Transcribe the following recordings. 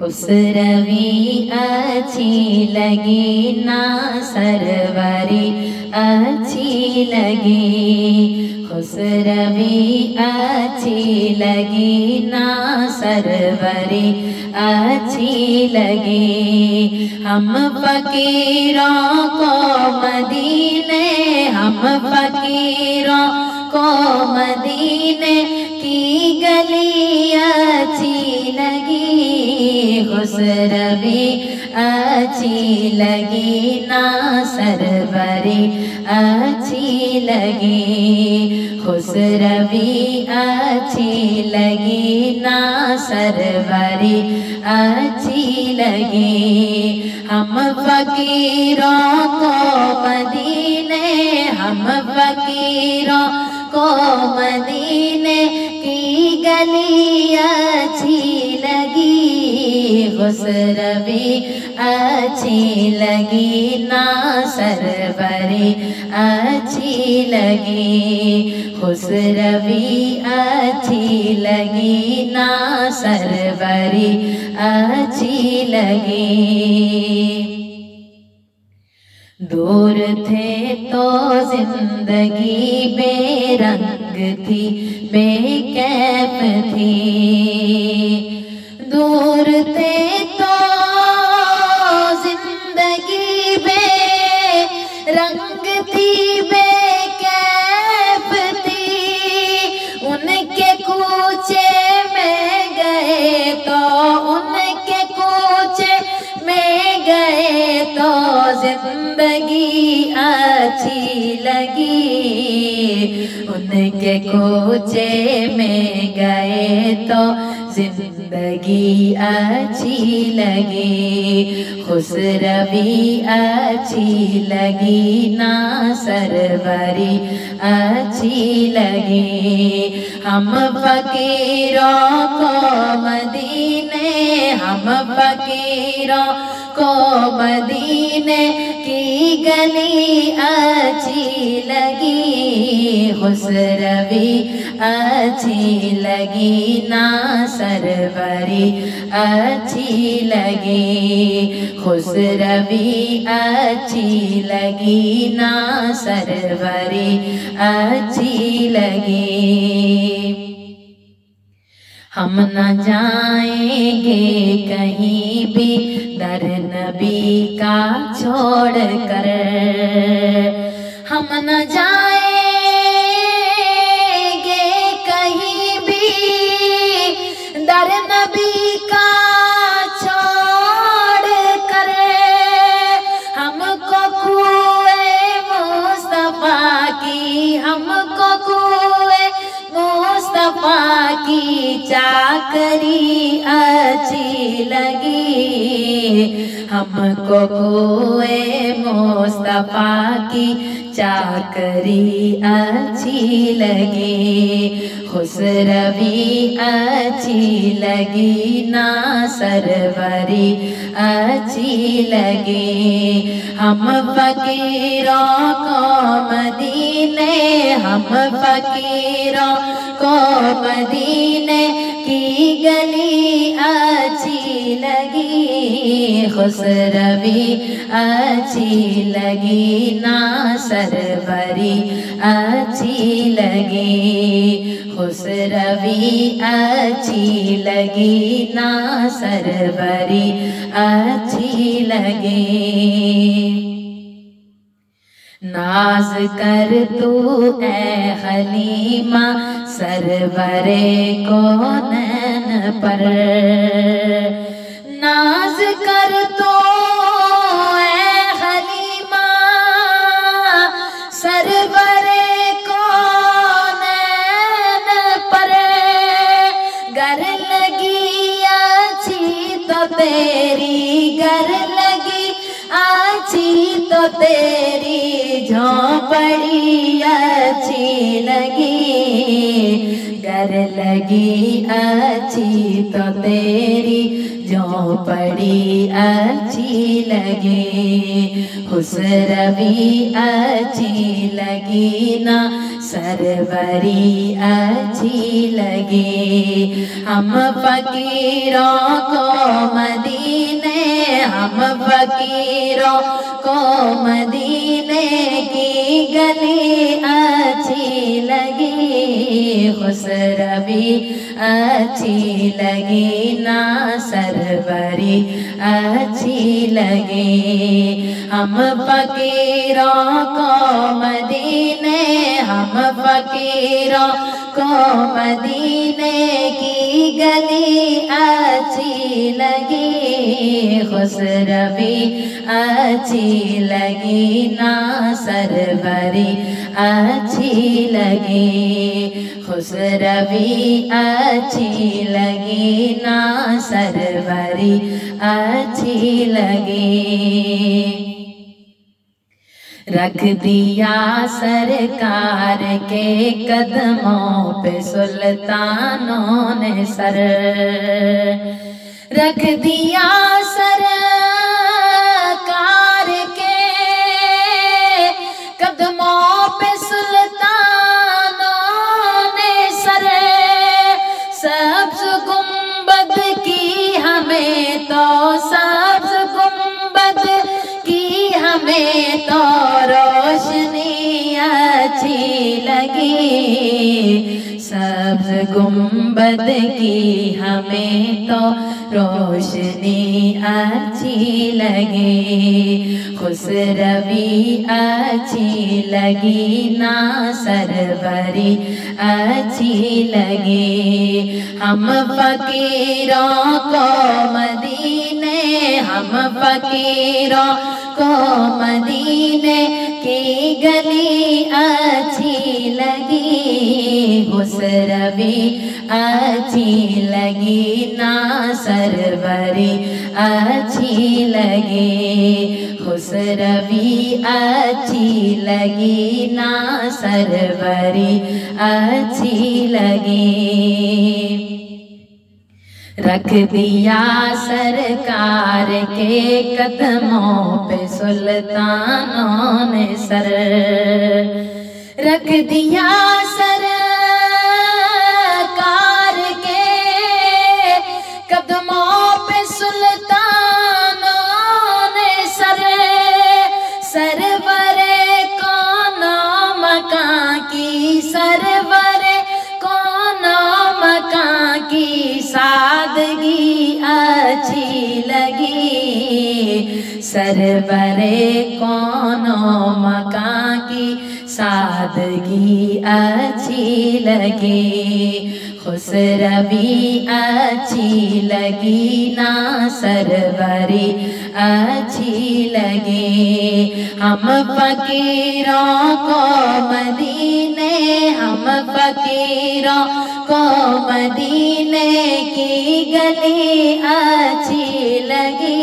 खुसरवी अच्छी लगी ना सरवरी, अच्छी लगी। खुसरवी अच्छी लगी ना सरवरी, अच्छी लगी। हम फकीरों को मदीने, हम फकीरों को मदीने खुसरवी अच्छी लगी ना सरवरी अच्छी लगी। खुसरवी अच्छी लगी ना सरवरी अच्छी लगी। हम फकीरों को मदीने, हम फकीरों को मदीने की गली अच्छी खुसरवी अच्छी लगी ना सरवरी, अच्छी लगी। खुसरवी अच्छी लगी ना सरवरी, अच्छी लगी। दूर थे तो ज़िंदगी बेरंग थी, बेकैफ थी। ज़िंदगी अच्छी लगी। उनके कोचे में गए तो ज़िंदगी अच्छी लगी। खुसरवी अच्छी लगी, ना सरवरी अच्छी लगी। हम फकीरों को मदीने, हम फकीरों को मदीने की गली अच्छी लगी खुसरवी अच्छी लगी, ना सरवरी अच्छी लगी खुसरवी अच्छी लगी, ना सरवरी अच्छी लगी। हम न जाएँगे कहीं भी दर नबी का छोड़ कर हम न जाएँगे चाकरी अच्छी लगी। हमको कोए मुस्तफ़ा की चाकरी अच्छी लगी। खुसरवी अच्छी लगी, ना सरवरी अच्छी लगी। हम फकीरों को मदीने, हम फकीरों को मदीने की गली अच्छी लगी खुसरवी अच्छी लगी, ना सरवरी अच्छी लगी खुसरवी अच्छी लगी, ना सरवरी अच्छी लगी। नाज कर तू, ए हलीमा, सरवरे को नैन पर। नाज कर तू, ए हलीमा, सरवरे को नैन पर। गर लगी अच्छी तो तेरी तेरी झोंपड़ी अच्छी लगी। कर लगी अच्छी तो तेरी झोंपड़ी अच्छी लगी हुसरवी अच्छी लगी, ना सरवरी अच्छी लगी। हम फकीरों को मदीने, हम फकीरों को मदीने की गली अच्छी लगी खुसरवी अच्छी लगी, ना सरवरी अच्छी लगी। हम फकीरों को मदीने, हम फकीरों को मदीने की गली अच्छी लगी खुसरवी अच्छी लगी, ना सरवरी अच्छी लगी खुसरवी अच्छी लगी, ना सरवरी अच्छी लगी। रख दिया सरकार के कदमों पे सुल्तानों ने सर। रख दिया गुंबद की हमें तो रोशनी अच्छी लगी। खुसरवी अच्छी लगी, ना सरवरी अच्छी लगी। हम फकीरों को मदीने हम फकीरों को मदीने की गली अच्छी लगी हुसरवी अच्छी लगी, ना सरवरी अच्छी लगी खुसरवी अच्छी लगी, ना सरवरी अच्छी लगी। रख दिया सरकार के कदमों पे सुल्तानों ने सर। रख दिया अच्छी लगी। सरवरे कौन मका की सादगी अच्छी लगी। खुसरवी अच्छी लगी ना सरवरी। अच्छी लगी। हम फकीरों को मदीने, हम फकीरों को मदीने की गली अच्छी लगी।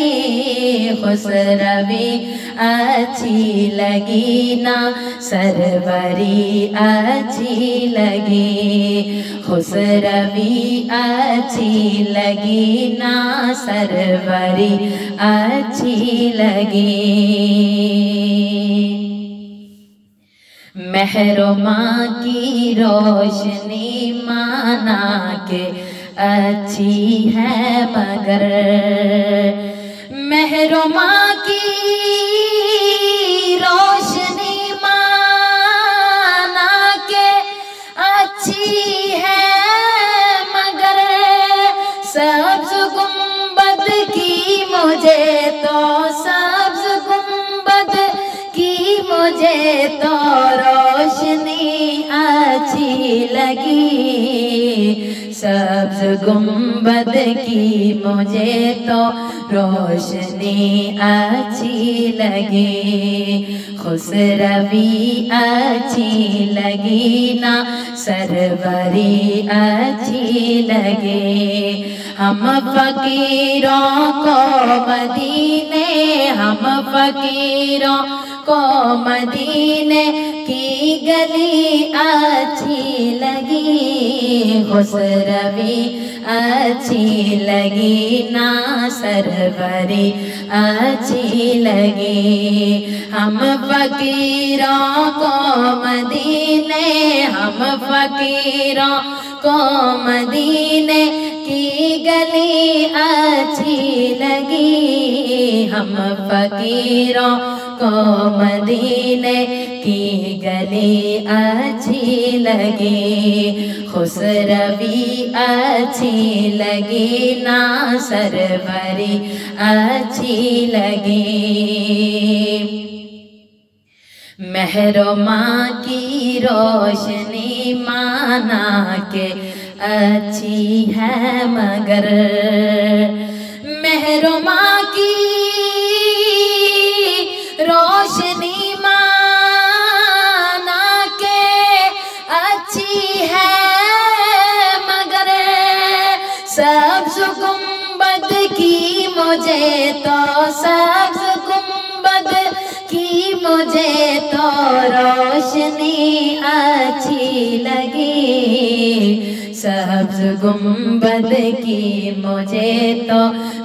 खुसरवी अच्छी लगी ना सरवरी, अच्छी लगी। खुसरवी अच्छी लगी ना सरवरी अच्छी लगी। महरमा की रोशनी माना के अच्छी है मगर महरमा की मुझे तो रोशनी अच्छी लगी। सब्ज गुंबद की मुझे तो रोशनी अच्छी लगी। खुसरवी अच्छी लगी ना, सरवरी अच्छी लगे। हम फकीरों को मदीने, हम फकीरों को मदीने की गली अच्छी लगी खुसरवी अच्छी लगी, ना सरवरी अच्छी लगी। हम फकीरों को मदीने, हम फकीरों को मदीने की गली अच्छी लगी। हम फकीरों को मदीने की गली अच्छी लगी। खुसरवी अच्छी लगी ना सरवरी अच्छी लगी। मेहरो माँ की रोशनी माना के अच्छी है मगर। मेहरो की मुझे तो सब्ज गुंबद की, मुझे तो रोशनी अच्छी लगी। सब्ज गुंबद की, मुझे तो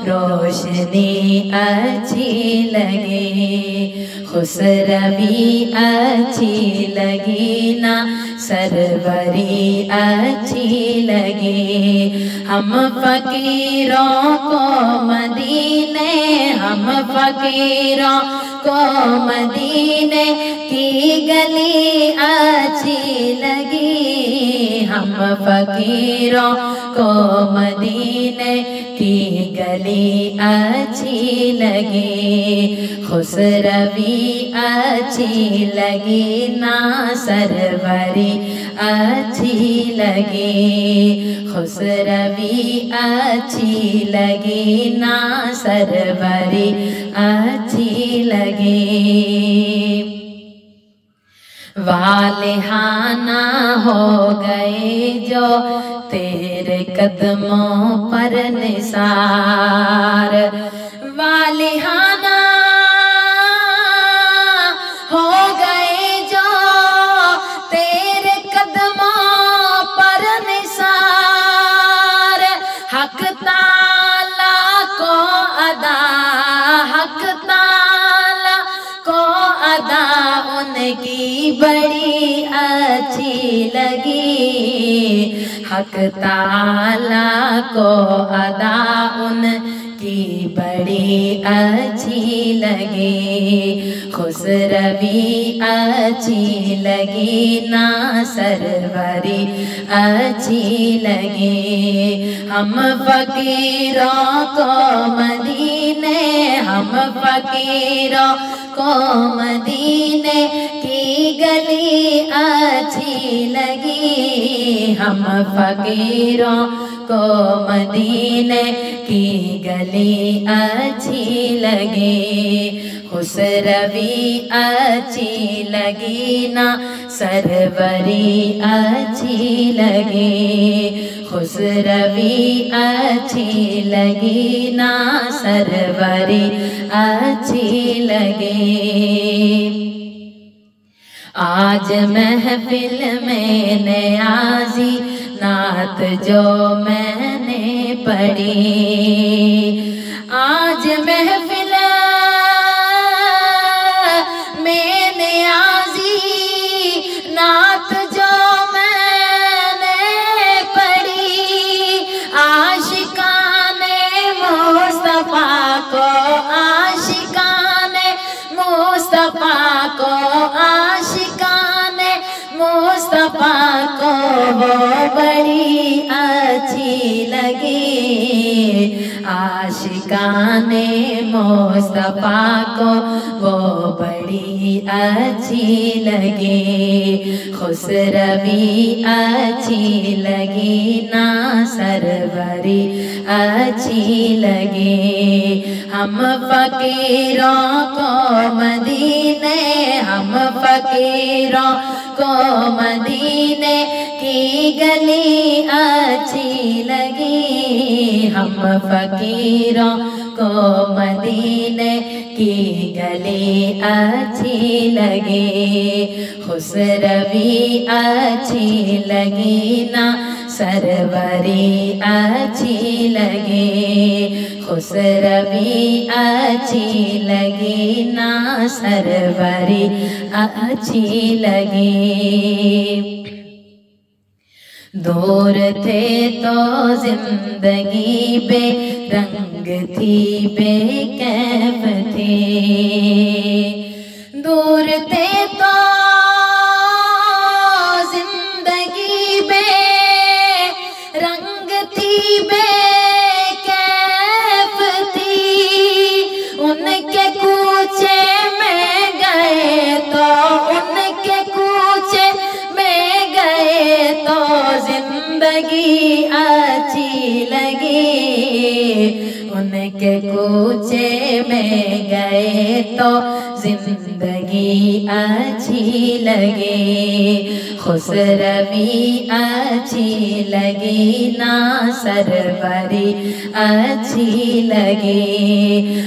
रोशनी अच्छी लगी। खुसरवी अच्छी लगी ना सरवरी अच्छी लगी। हम फकीरों को मदीने, हम फकीरों को मदीने की गली अच्छी लगी। हम फकीरों को मदीने की गली अच्छी लगी खुसरवी अच्छी लगी, ना सरवरी अच्छी लगी खुसरवी अच्छी लगी, ना सरवरी अच्छी लगी। वालिहाना हो गए जो तेरे कदमों पर निसार। वालिहाना हो गए जो तेरे कदमों पर निसार। हक ताला को अदा, हक ताला को अदा। उनकी बड़ी अच्छी लगी हक ताला को अदा उनकी बड़ी अच्छी लगी। खुसरवी अच्छी लगी, ना सरवरी अच्छी लगी। हम फकीरों को मदीने, हम फकीरों को मदीने की गली अच्छी लगी। हम फकीरों को मदीने की गली अच्छी लगी। खुसरवी अच्छी लगी ना, सरवरी अच्छी लगी। खुसरवी अच्छी लगी ना, सरवरी अच्छी लगी। आज महफिल में नयाजी नात जो मैंने पढ़ी। आज महफिल आशिकाने मुस्तफ़ा को वो बड़ी अच्छी लगी। खुसरवी अच्छी लगी, ना सरवरी अच्छी लगी। हम फकीरों को मदीने, हम फकीरों को मदीने गली अच्छी लगी। हम फकीरों को मदीने की गली अच्छी लगे। खुसरवी अच्छी लगी ना, सरवरी अच्छी लगे। खुसरवी अच्छी लगी ना, सरवरी अच्छी लगी। दूर थे तो ज़िंदगी पे रंग थी बेकैफ थी। दूर थे तो ज़िंदगी अच्छी लगी। उनके कूचे में गए तो ज़िंदगी अच्छी लगे। खुश रवि अच्छी लगी, ना सरवरी अच्छी लगे।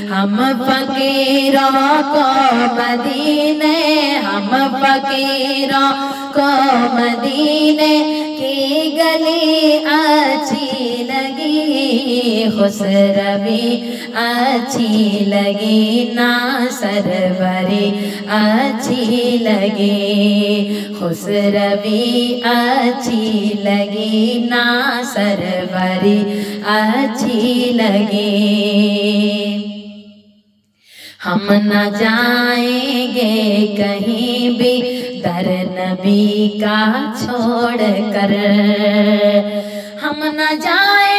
हम फकीरों को मदीने, हम फकीरों को मदीने की गली अच्छी लगी रवि अच्छी लगी, ना सरवरी अच्छी लगी रवि अच्छी लगी, ना सरवरी अच्छी लगी। हम न जाएँगे कहीं भी दर नबी का छोड़ कर हम न जाएँगे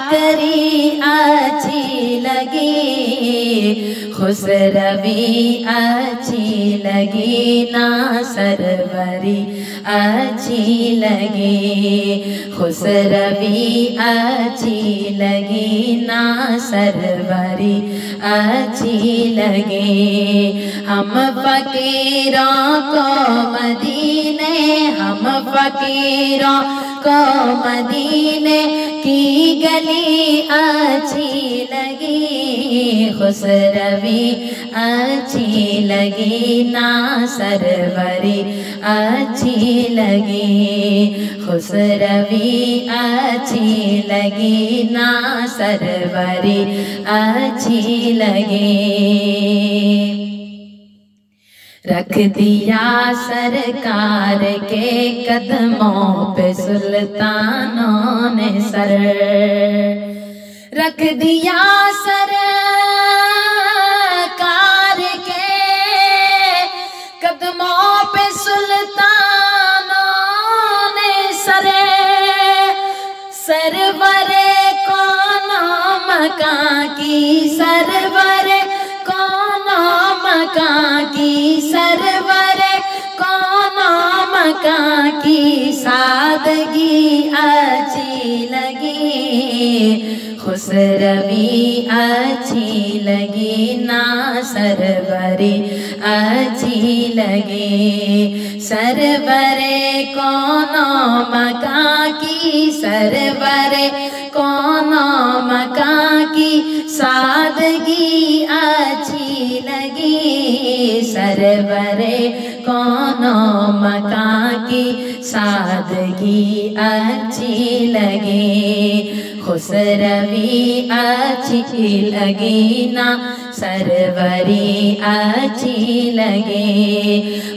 चाकरी अच्छी लगी, खुश रवि अच्छी लगी, ना सरवरी अच्छी लगी, खुश रवि अच्छी लगी, ना सरवरी अच्छी लगी। हम फकीरों को मदीने, हम फकीरों को मदीने की गली अच्छी लगी, खुश रवि अच्छी लगी, ना सरवरी अच्छी लगी, खुश रवि अच्छी लगी, ना सरवरी अच्छी लगी। रख दिया सरकार के कदमों पे सुल्तानों ने सर। रख दिया सरकार के कदमों पे सुल्तानों ने सर। सरवरे कौन मका की सरवरे मका की सादगी अच्छी लगी। खुश रवि अच्छी लगी ना सरवरी अच्छी लगी। सरवरे कौन मका की, सरवरे कौन मका की, सादगी अच्छी लगी। सरवरे कौन मका की, सादगी अच्छी लगी। खुश रवि अच्छी लगी ना, सरवरी अच्छी लगे।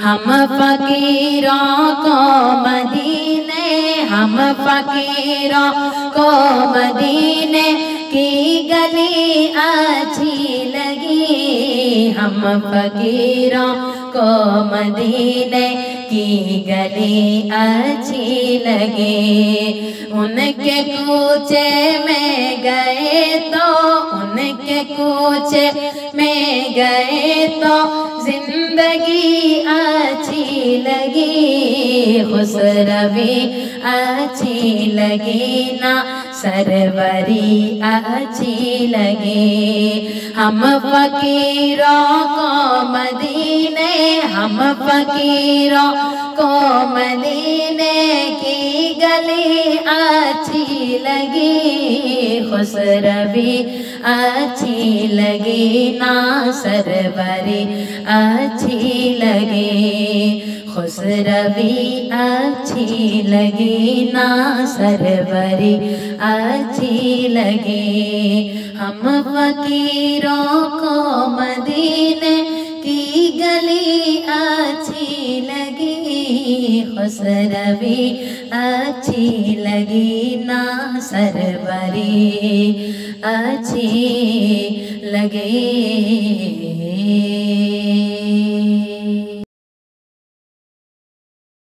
हम फकीरों को मदीने, हम फकीरों को मदीने की गली अच्छी हम फकीरों को मदीने की गली अच्छी लगे। उनके कूचे में गए तो उनके कूचे में गए तो ज़िंदगी लगी खुसरवी अच्छी लगे ना, सरवरी अच्छी लगे। हम फकीरों को मदीने, हम फकीरों को मदीने की गली अच्छी लगी खुसरवी अच्छी लगी, ना सरवरी अच्छी लगी खुसरवी अच्छी लगी, ना सरवरी अच्छी लगी। हम फकीरों को मदीने की गली अच्छी खुसरवी अच्छी लगी ना सरवरी। अच्छी लगी।